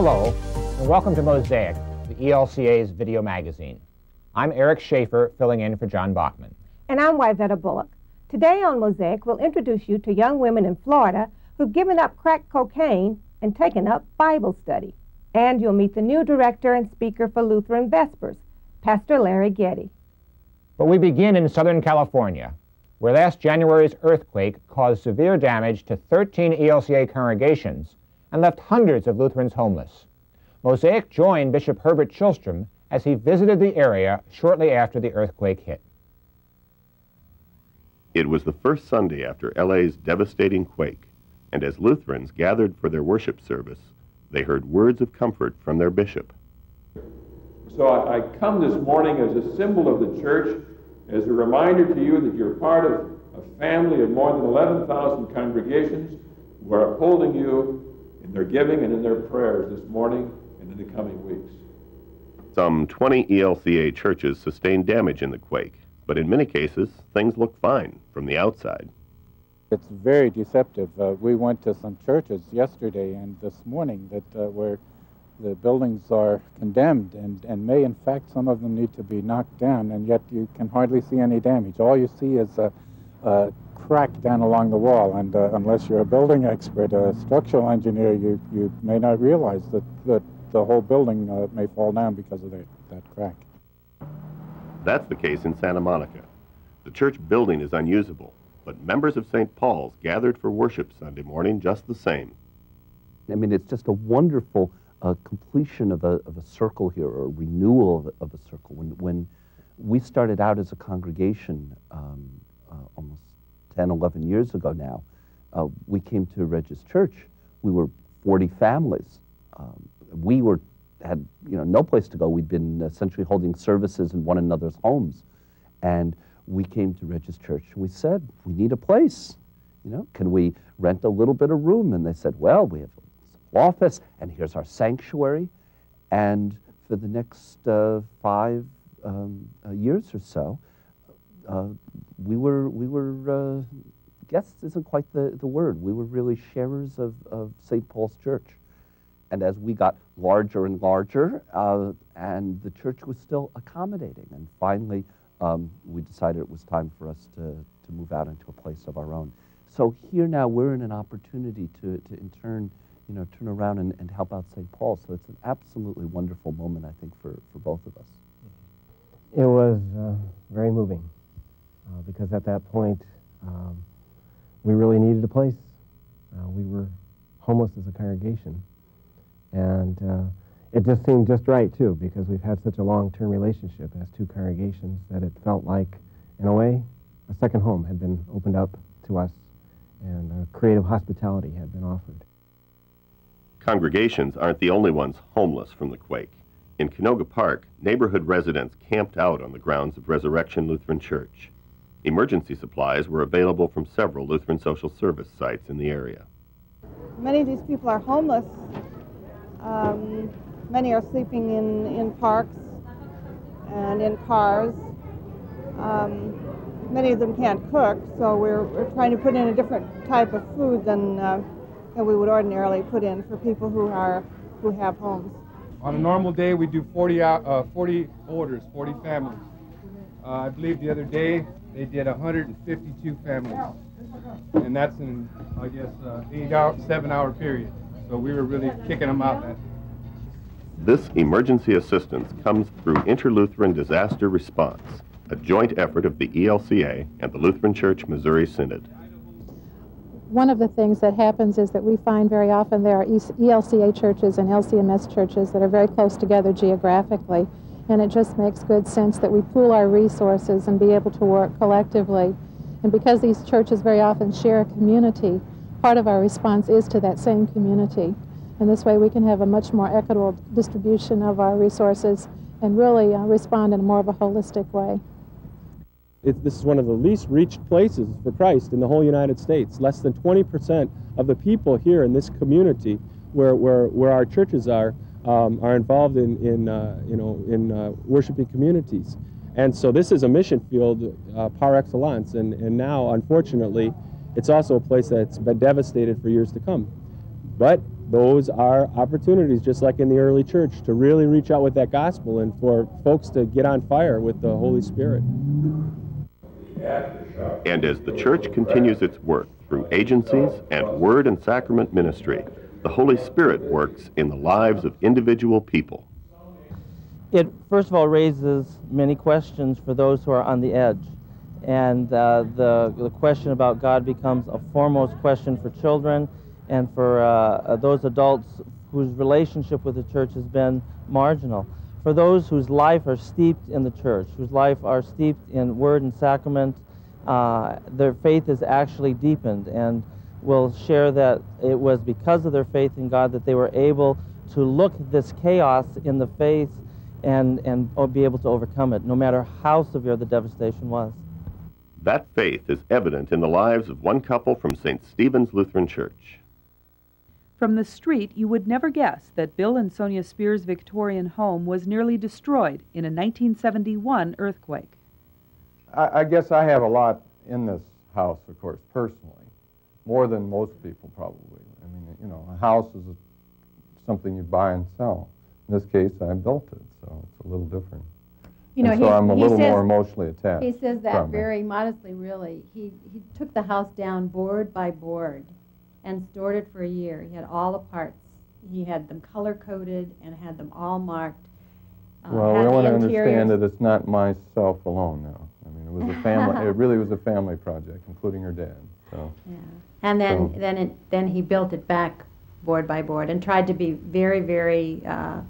Hello, and welcome to Mosaic, the ELCA's video magazine. I'm Eric Schaefer, filling in for John Bachman. And I'm Wyvetta Bullock. Today on Mosaic, we'll introduce you to young women in Florida who've given up crack cocaine and taken up Bible study. And you'll meet the new director and speaker for Lutheran Vespers, Pastor Larry Getty. But we begin in Southern California, where last January's earthquake caused severe damage to 13 ELCA congregations and left hundreds of Lutherans homeless. Mosaic joined Bishop Herbert Chilstrom as he visited the area shortly after the earthquake hit. It was the first Sunday after LA's devastating quake, and as Lutherans gathered for their worship service, they heard words of comfort from their bishop. So I, I come this morning as a symbol of the church, as a reminder to you that you're part of a family of more than 11,000 congregations who are upholding you in their giving and in their prayers this morning and in the coming weeks. Some 20 ELCA churches sustained damage in the quake, but in many cases, things look fine from the outside. It's very deceptive. Uh, we went to some churches yesterday and this morning that uh, where the buildings are condemned and, and may, in fact, some of them need to be knocked down, and yet you can hardly see any damage. All you see is a, a crack down along the wall, and uh, unless you're a building expert, a structural engineer, you, you may not realize that, that the whole building uh, may fall down because of that, that crack. That's the case in Santa Monica. The church building is unusable, but members of St. Paul's gathered for worship Sunday morning just the same. I mean, it's just a wonderful uh, completion of a, of a circle here, or a renewal of a, of a circle. When, when we started out as a congregation um, uh, almost 10, 11 years ago now, uh, we came to Regis Church. We were 40 families. Um, we were had you know no place to go. We'd been essentially holding services in one another's homes, and we came to Regis Church we said, we need a place. You know, can we rent a little bit of room? And they said, well, we have an office and here's our sanctuary. And for the next uh, five um, uh, years or so, uh, we were, we were uh, guests isn't quite the, the word. We were really sharers of, of St. Paul's Church. And as we got larger and larger, uh, and the church was still accommodating, and finally, um, we decided it was time for us to, to move out into a place of our own. So here now we're in an opportunity to, to in turn, you know, turn around and, and help out St. Paul. So it's an absolutely wonderful moment, I think, for, for both of us. It was uh, very moving uh, because at that point um, we really needed a place. Uh, we were homeless as a congregation. And uh, it just seemed just right too because we've had such a long-term relationship as two congregations that it felt like in a way a second home had been opened up to us and creative hospitality had been offered congregations aren't the only ones homeless from the quake in canoga park neighborhood residents camped out on the grounds of resurrection lutheran church emergency supplies were available from several lutheran social service sites in the area many of these people are homeless um, Many are sleeping in, in parks and in cars. Um, many of them can't cook, so we're, we're trying to put in a different type of food than, uh, than we would ordinarily put in for people who, are, who have homes. On a normal day, we do 40, uh, 40 orders, 40 families. Uh, I believe the other day they did 152 families, and that's in, I guess, uh, eight hour, seven hour period. So we were really kicking them out that this emergency assistance comes through Interlutheran Disaster Response, a joint effort of the ELCA and the Lutheran Church Missouri Synod. One of the things that happens is that we find very often there are ELCA churches and LCMS churches that are very close together geographically, and it just makes good sense that we pool our resources and be able to work collectively. And because these churches very often share a community, part of our response is to that same community. And this way we can have a much more equitable distribution of our resources and really uh, respond in a more of a holistic way. It, this is one of the least reached places for Christ in the whole United States. Less than 20% of the people here in this community where, where, where our churches are um, are involved in, in, uh, you know, in uh, worshiping communities. And so this is a mission field uh, par excellence. And, and now, unfortunately, it's also a place that's been devastated for years to come. But those are opportunities, just like in the early church, to really reach out with that gospel and for folks to get on fire with the Holy Spirit. And as the church continues its work through agencies and word and sacrament ministry, the Holy Spirit works in the lives of individual people. It, first of all, raises many questions for those who are on the edge. And uh, the, the question about God becomes a foremost question for children and for uh, those adults whose relationship with the church has been marginal. For those whose life are steeped in the church, whose life are steeped in word and sacrament, uh, their faith is actually deepened and will share that it was because of their faith in God that they were able to look this chaos in the face and, and be able to overcome it, no matter how severe the devastation was. That faith is evident in the lives of one couple from St. Stephen's Lutheran Church. From the street, you would never guess that Bill and Sonia Spears' Victorian home was nearly destroyed in a 1971 earthquake. I, I guess I have a lot in this house, of course, personally, more than most people probably. I mean, you know, a house is a, something you buy and sell. In this case, I built it, so it's a little different. You know, and so he, I'm a little says, more emotionally attached. He says that from it. very modestly, really. He, he took the house down board by board and stored it for a year. He had all the parts. He had them color coded and had them all marked. Uh, Well, we want to understand that it's not myself alone now. I mean, it was a family. it really was a family project, including her dad. So. Yeah. And then, So- then, it, then he built it back board by board and tried to be very, very uh,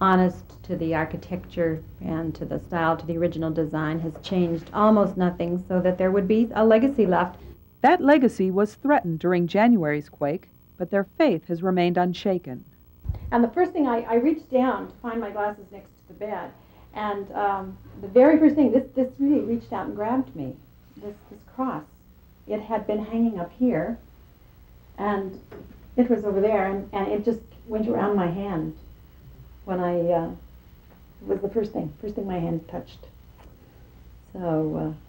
honest to the architecture and to the style, to the original design, has changed almost nothing so that there would be a legacy left. That legacy was threatened during January's quake, but their faith has remained unshaken. And the first thing I, I reached down to find my glasses next to the bed, and um, the very first thing, this, this really reached out and grabbed me, this, this cross. It had been hanging up here, and it was over there, and, and it just went around my hand when I, uh, was the first thing, first thing my hand touched. So uh,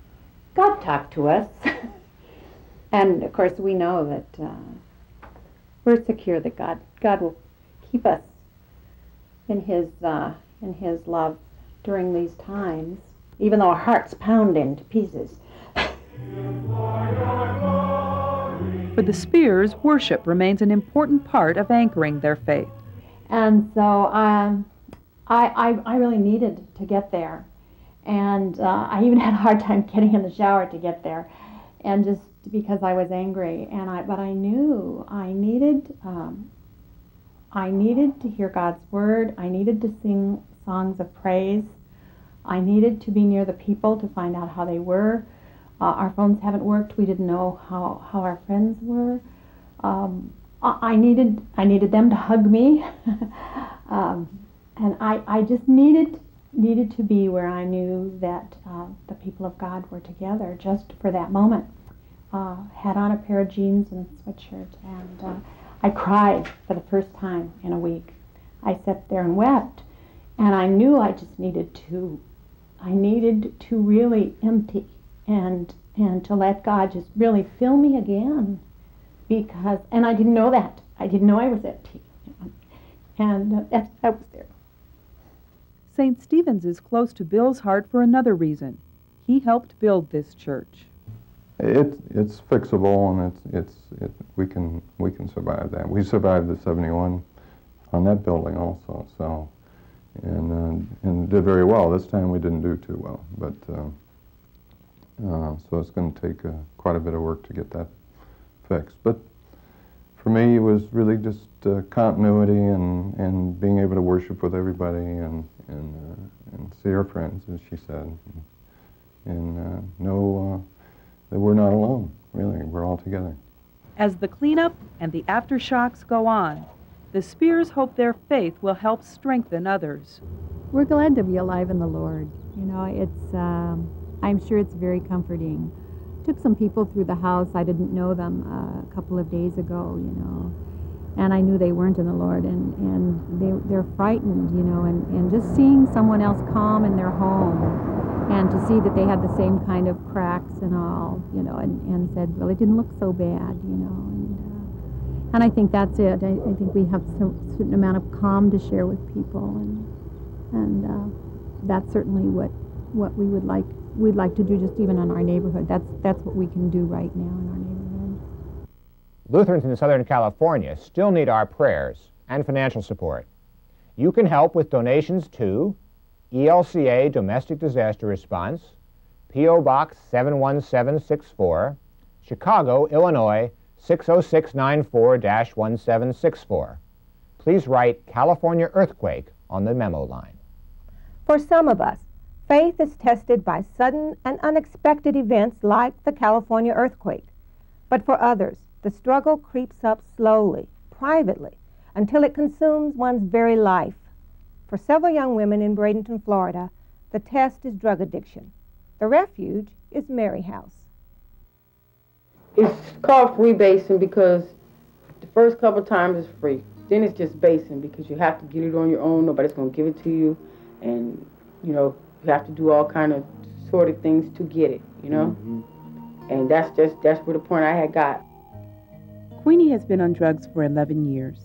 God talked to us. and of course, we know that uh, we're secure that God, God will keep us in His, uh, in His love during these times, even though our hearts pound into pieces. For the Spears, worship remains an important part of anchoring their faith. And so um, I, I, I really needed to get there. And uh, I even had a hard time getting in the shower to get there. And just because I was angry. And I, but I knew I needed, um, I needed to hear God's word. I needed to sing songs of praise. I needed to be near the people to find out how they were. Uh, our phones haven't worked. We didn't know how, how our friends were. Um, I needed I needed them to hug me, um, and I, I just needed needed to be where I knew that uh, the people of God were together just for that moment. Uh, had on a pair of jeans and a sweatshirt, and uh, I cried for the first time in a week. I sat there and wept, and I knew I just needed to I needed to really empty and and to let God just really fill me again because and I didn't know that I didn't know I was empty and uh, that's I was there St. Stephen's is close to Bill's heart for another reason. He helped build this church. It's it's fixable and it's it's it, we can we can survive that. We survived the '71 on that building also. So and uh, and did very well. This time we didn't do too well, but uh, uh, so it's going to take uh, quite a bit of work to get that fixed. But for me, it was really just uh, continuity and and being able to worship with everybody and and uh, and see our friends, as she said, and, and uh, know uh, that we're not alone. Really, we're all together. As the cleanup and the aftershocks go on, the Spears hope their faith will help strengthen others. We're glad to be alive in the Lord. You know, it's, um, I'm sure it's very comforting. Took some people through the house. I didn't know them uh, a couple of days ago, you know, and I knew they weren't in the Lord, and, and they, they're frightened, you know, and, and just seeing someone else calm in their home and to see that they had the same kind of cracks and all, you know, and, and said, well, it didn't look so bad, you know, and, uh, and I think that's it. I, I think we have some certain amount of calm to share with people, and and uh, that's certainly what what we would like we'd like to do just even in our neighborhood. That's that's what we can do right now in our neighborhood. Lutherans in Southern California still need our prayers and financial support. You can help with donations to ELCA Domestic Disaster Response, P.O. Box 71764, Chicago, Illinois 60694-1764. Please write California Earthquake on the memo line. For some of us, faith is tested by sudden and unexpected events like the California earthquake. But for others, the struggle creeps up slowly, privately, until it consumes one's very life. For several young women in Bradenton, Florida, the test is drug addiction. The refuge is Mary House. It's called free basing because the first couple times it's free. Then it's just basing because you have to get it on your own. Nobody's going to give it to you. And, you know, you have to do all kind of sort of things to get it, you know? Mm-hmm. And that's just, that's where the point I had got. Queenie has been on drugs for 11 years.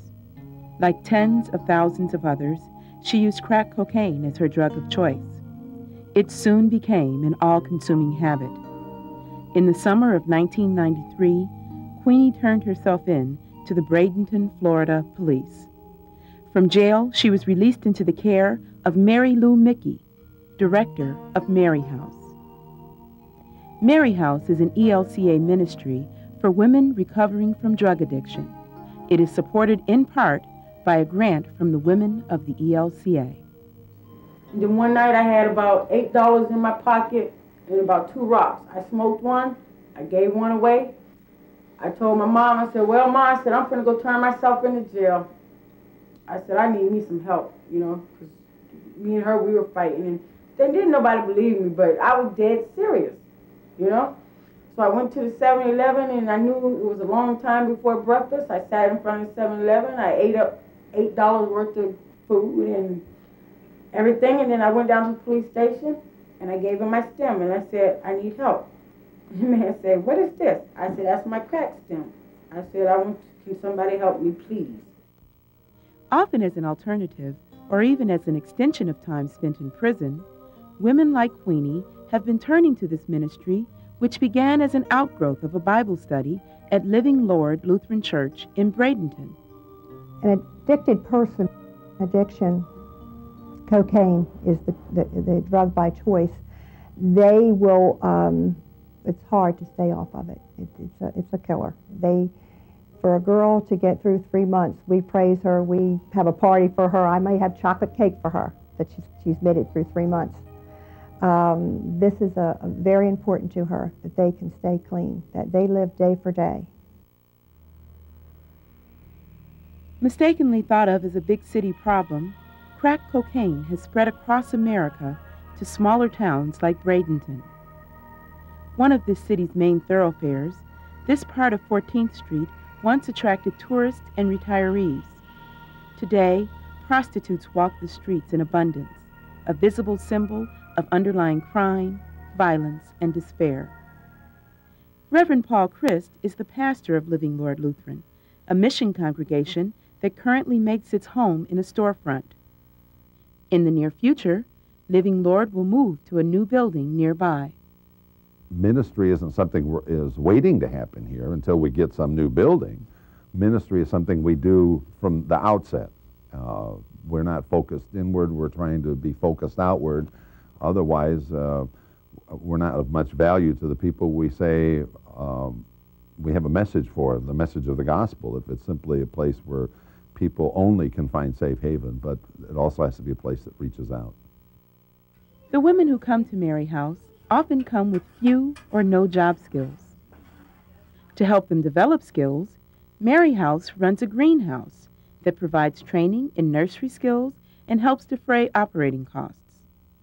Like tens of thousands of others, she used crack cocaine as her drug of choice. It soon became an all consuming habit. In the summer of 1993, Queenie turned herself in to the Bradenton, Florida police. From jail, she was released into the care of Mary Lou Mickey, director of Mary House. Mary House is an ELCA ministry for women recovering from drug addiction. It is supported in part by a grant from the women of the ELCA. Then one night I had about $8 in my pocket and about two rocks. I smoked one, I gave one away. I told my mom, I said, well, mom, I said, I'm going to go turn myself into jail. I said, I need me some help, you know, because me and her, we were fighting. And then didn't nobody believe me, but I was dead serious, you know. So I went to the 7-Eleven and I knew it was a long time before breakfast. I sat in front of 7-Eleven. I ate up $8 worth of food and everything. And then I went down to the police station and I gave him my stem and I said, I need help. The man said, What is this? I said, That's my crack stem. I said, I want, can somebody help me, please? Often as an alternative, or even as an extension of time spent in prison, women like Queenie have been turning to this ministry, which began as an outgrowth of a Bible study at Living Lord Lutheran Church in Bradenton. An addicted person, addiction cocaine is the, the, the drug by choice, they will, um, it's hard to stay off of it. it. it's, a, it's a killer. They, for a girl to get through three months, we praise her, we have a party for her. I may have chocolate cake for her that she's, she's made it through three months. Um, this is a, a very important to her that they can stay clean, that they live day for day. Mistakenly thought of as a big city problem, crack cocaine has spread across America to smaller towns like Bradenton. One of this city's main thoroughfares, this part of 14th Street once attracted tourists and retirees. Today, prostitutes walk the streets in abundance, a visible symbol of underlying crime, violence, and despair. Reverend Paul Christ is the pastor of Living Lord Lutheran, a mission congregation that currently makes its home in a storefront. In the near future, Living Lord will move to a new building nearby. Ministry isn't something is waiting to happen here until we get some new building. Ministry is something we do from the outset. Uh, we're not focused inward, we're trying to be focused outward. Otherwise, uh, we're not of much value to the people we say um, we have a message for, the message of the gospel, if it's simply a place where people only can find safe haven, but it also has to be a place that reaches out. The women who come to Mary House often come with few or no job skills. To help them develop skills, Mary House runs a greenhouse that provides training in nursery skills and helps defray operating costs.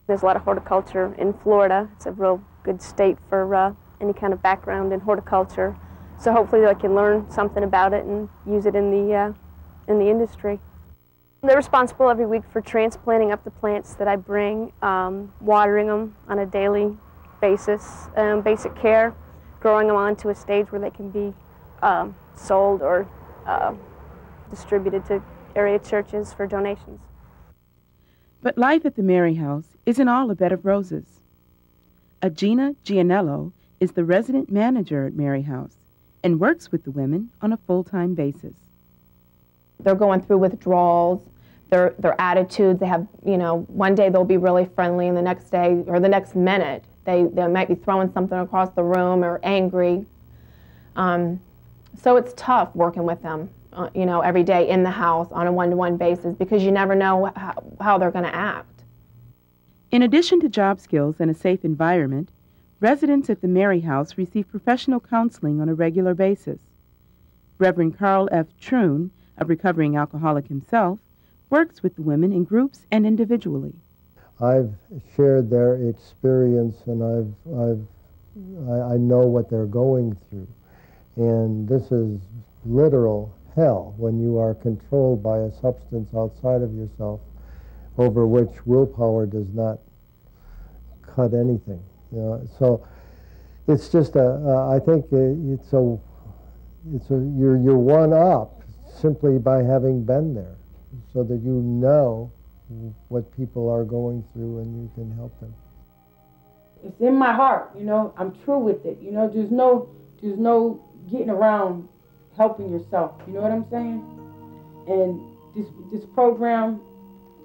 There's a lot of horticulture in Florida. It's a real good state for uh, any kind of background in horticulture. So hopefully I can learn something about it and use it in the uh, in the industry. They're responsible every week for transplanting up the plants that I bring, um, watering them on a daily basis, um, basic care, growing them onto a stage where they can be um, sold or uh, distributed to area churches for donations. But life at the Mary House isn't all a bed of roses. Agina Gianello is the resident manager at Mary House and works with the women on a full-time basis. They're going through withdrawals, their, their attitudes, they have, you know, one day they'll be really friendly and the next day or the next minute they, they might be throwing something across the room or angry. Um, so it's tough working with them, uh, you know, every day in the house on a one-to-one basis because you never know how, how they're going to act. In addition to job skills and a safe environment, residents at the Mary House receive professional counseling on a regular basis. Reverend Carl F. Troon, a recovering alcoholic himself, works with the women in groups and individually. I've shared their experience and I've, I've, I, I know what they're going through. And this is literal hell when you are controlled by a substance outside of yourself over which willpower does not cut anything. You know? So it's just a, uh, I think it's a, it's a, you're, you're one up simply by having been there so that you know what people are going through and you can help them. It's in my heart, you know, I'm true with it. You know, there's no there's no getting around helping yourself. You know what I'm saying? And this this program,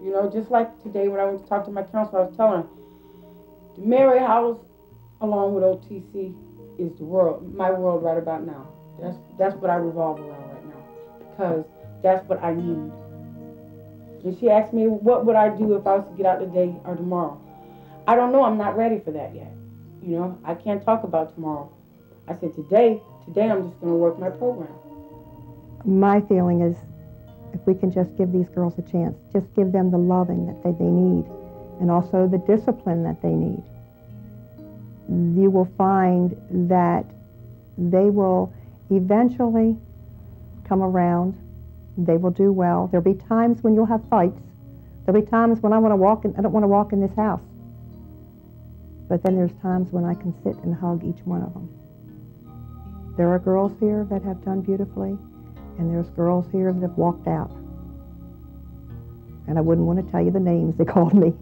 you know, just like today when I went to talk to my counselor, I was telling her the Mary House along with OTC is the world, my world right about now. That's that's what I revolve around right now. Because that's what I need. And she asked me, what would I do if I was to get out today or tomorrow? I don't know. I'm not ready for that yet. You know, I can't talk about tomorrow. I said, today, today I'm just going to work my program. My feeling is if we can just give these girls a chance, just give them the loving that they, they need and also the discipline that they need, you will find that they will eventually come around they will do well. There'll be times when you'll have fights. There'll be times when I want to walk in, I don't want to walk in this house. But then there's times when I can sit and hug each one of them. There are girls here that have done beautifully, and there's girls here that have walked out. And I wouldn't want to tell you the names they called me,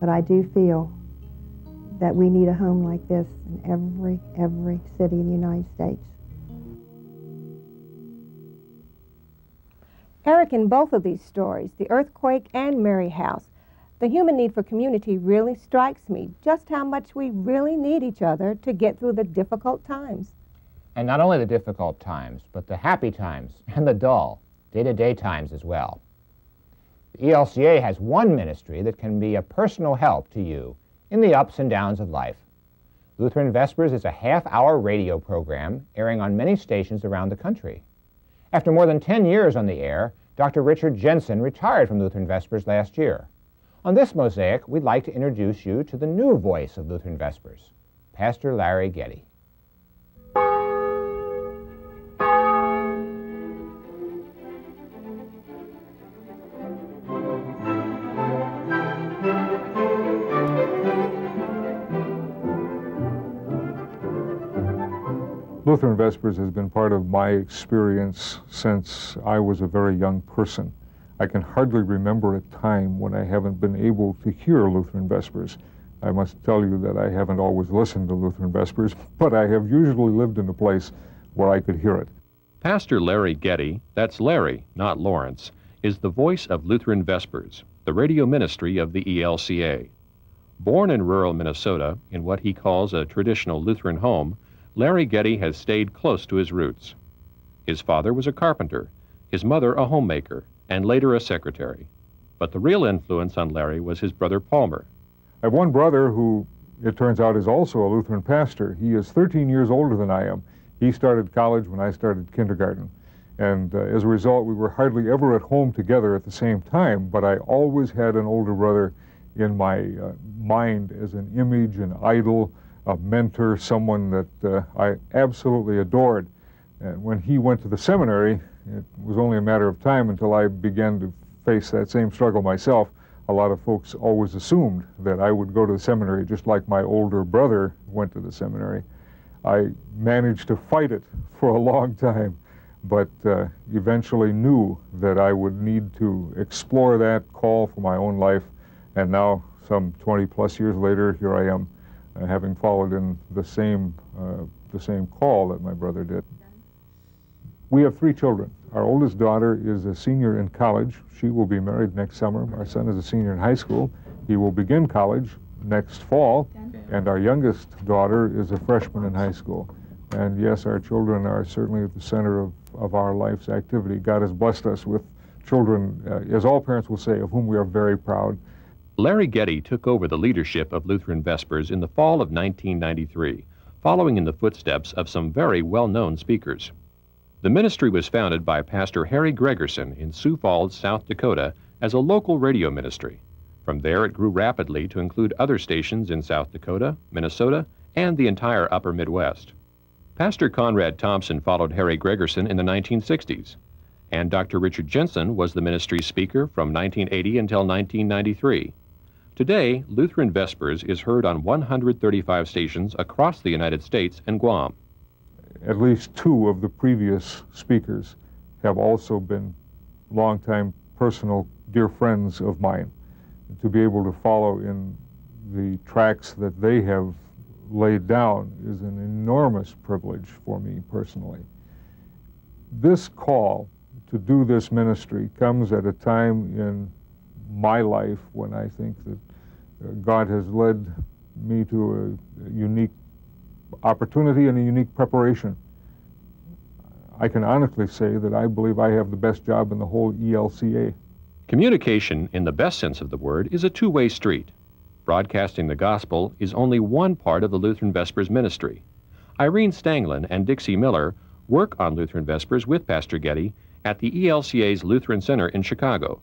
but I do feel that we need a home like this in every, every city in the United States. Eric, in both of these stories, the earthquake and Mary House, the human need for community really strikes me just how much we really need each other to get through the difficult times. And not only the difficult times, but the happy times and the dull, day-to-day times as well. The ELCA has one ministry that can be a personal help to you in the ups and downs of life. Lutheran Vespers is a half-hour radio program airing on many stations around the country. After more than 10 years on the air, Dr. Richard Jensen retired from Lutheran Vespers last year. On this mosaic, we'd like to introduce you to the new voice of Lutheran Vespers, Pastor Larry Getty. Lutheran Vespers has been part of my experience since I was a very young person. I can hardly remember a time when I haven't been able to hear Lutheran Vespers. I must tell you that I haven't always listened to Lutheran Vespers, but I have usually lived in a place where I could hear it. Pastor Larry Getty, that's Larry, not Lawrence, is the voice of Lutheran Vespers, the radio ministry of the ELCA. Born in rural Minnesota, in what he calls a traditional Lutheran home, Larry Getty has stayed close to his roots. His father was a carpenter, his mother a homemaker, and later a secretary. But the real influence on Larry was his brother Palmer. I have one brother who, it turns out, is also a Lutheran pastor. He is 13 years older than I am. He started college when I started kindergarten. And uh, as a result, we were hardly ever at home together at the same time, but I always had an older brother in my uh, mind as an image, an idol, a mentor, someone that uh, I absolutely adored. And when he went to the seminary, it was only a matter of time until I began to face that same struggle myself. A lot of folks always assumed that I would go to the seminary just like my older brother went to the seminary. I managed to fight it for a long time, but uh, eventually knew that I would need to explore that call for my own life. And now, some 20 plus years later, here I am, uh, having followed in the same, uh, the same call that my brother did. We have three children. Our oldest daughter is a senior in college. She will be married next summer. Our son is a senior in high school. He will begin college next fall. And our youngest daughter is a freshman in high school. And yes, our children are certainly at the center of, of our life's activity. God has blessed us with children, uh, as all parents will say, of whom we are very proud. Larry Getty took over the leadership of Lutheran Vespers in the fall of 1993, following in the footsteps of some very well known speakers. The ministry was founded by Pastor Harry Gregerson in Sioux Falls, South Dakota, as a local radio ministry. From there, it grew rapidly to include other stations in South Dakota, Minnesota, and the entire upper Midwest. Pastor Conrad Thompson followed Harry Gregerson in the 1960s, and Dr. Richard Jensen was the ministry's speaker from 1980 until 1993. Today, Lutheran Vespers is heard on 135 stations across the United States and Guam. At least two of the previous speakers have also been longtime personal dear friends of mine. To be able to follow in the tracks that they have laid down is an enormous privilege for me personally. This call to do this ministry comes at a time in my life when I think that uh, God has led me to a, unique opportunity and a unique preparation. I can honestly say that I believe I have the best job in the whole ELCA. Communication, in the best sense of the word, is a two way street. Broadcasting the gospel is only one part of the Lutheran Vespers ministry. Irene Stanglin and Dixie Miller work on Lutheran Vespers with Pastor Getty at the ELCA's Lutheran Center in Chicago.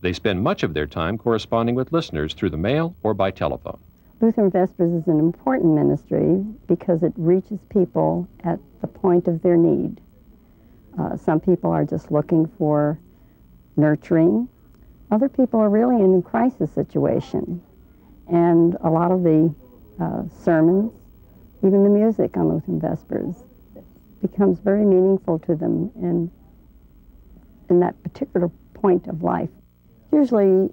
They spend much of their time corresponding with listeners through the mail or by telephone. Lutheran Vespers is an important ministry because it reaches people at the point of their need. Uh, some people are just looking for nurturing. Other people are really in a crisis situation. And a lot of the uh, sermons, even the music on Lutheran Vespers, becomes very meaningful to them in, in that particular point of life. Usually,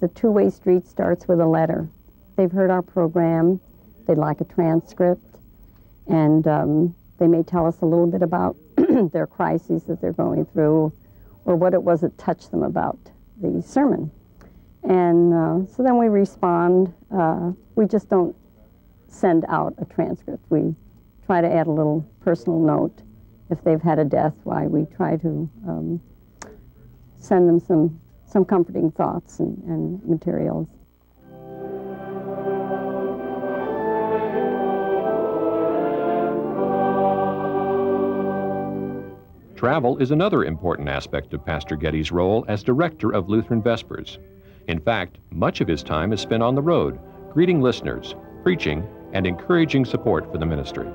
the two way street starts with a letter. They've heard our program, they'd like a transcript, and um, they may tell us a little bit about their crises that they're going through or what it was that touched them about the sermon. And uh, so then we respond. Uh, we just don't send out a transcript. We try to add a little personal note. If they've had a death, why we try to um, send them some, some comforting thoughts and, and materials. Travel is another important aspect of Pastor Getty's role as director of Lutheran Vespers. In fact, much of his time is spent on the road, greeting listeners, preaching, and encouraging support for the ministry.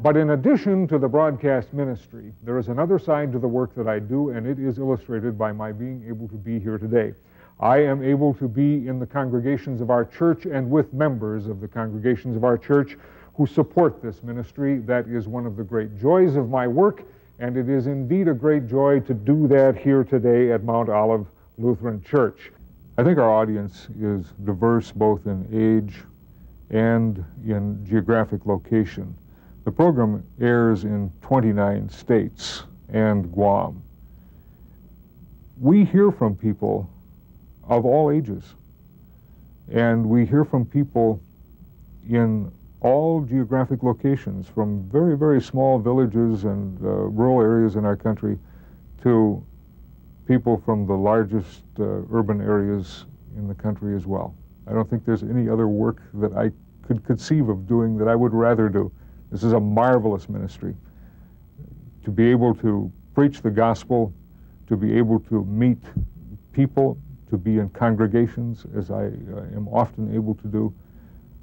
But in addition to the broadcast ministry, there is another side to the work that I do, and it is illustrated by my being able to be here today. I am able to be in the congregations of our church and with members of the congregations of our church who support this ministry. That is one of the great joys of my work, and it is indeed a great joy to do that here today at Mount Olive Lutheran Church. I think our audience is diverse both in age and in geographic location. The program airs in 29 states and Guam. We hear from people of all ages, and we hear from people in all geographic locations, from very, very small villages and uh, rural areas in our country to people from the largest uh, urban areas in the country as well. I don't think there's any other work that I could conceive of doing that I would rather do. This is a marvelous ministry. To be able to preach the gospel, to be able to meet people, to be in congregations, as I uh, am often able to do,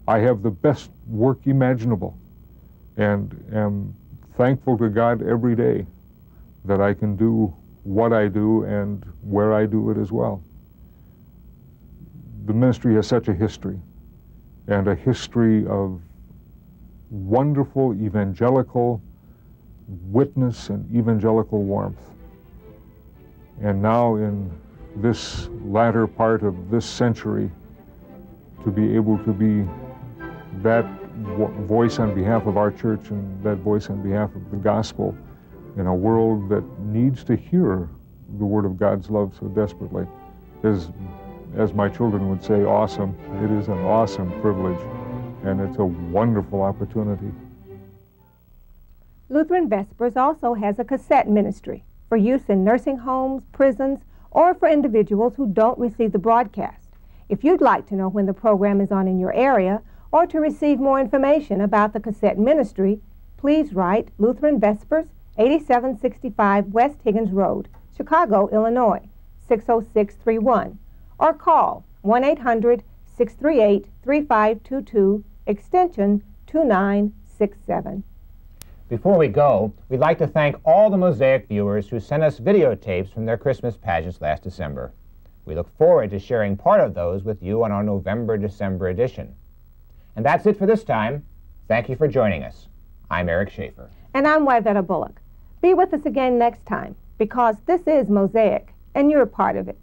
I have the best work imaginable and am thankful to God every day that I can do what I do and where I do it as well. The ministry has such a history and a history of wonderful evangelical witness and evangelical warmth. And now, in this latter part of this century, to be able to be that voice on behalf of our church and that voice on behalf of the gospel in a world that needs to hear the word of God's love so desperately is, as my children would say, awesome. It is an awesome privilege, and it's a wonderful opportunity. Lutheran Vespers also has a cassette ministry for use in nursing homes, prisons, or for individuals who don't receive the broadcast. If you'd like to know when the program is on in your area or to receive more information about the cassette ministry, please write Lutheran Vespers, 8765 West Higgins Road, Chicago, Illinois, 60631, or call 1 800 638 3522, extension 2967. Before we go, we'd like to thank all the Mosaic viewers who sent us videotapes from their Christmas pageants last December. We look forward to sharing part of those with you on our November-December edition. And that's it for this time. Thank you for joining us. I'm Eric Schaefer. And I'm Wyvetta Bullock. Be with us again next time, because this is Mosaic, and you're a part of it.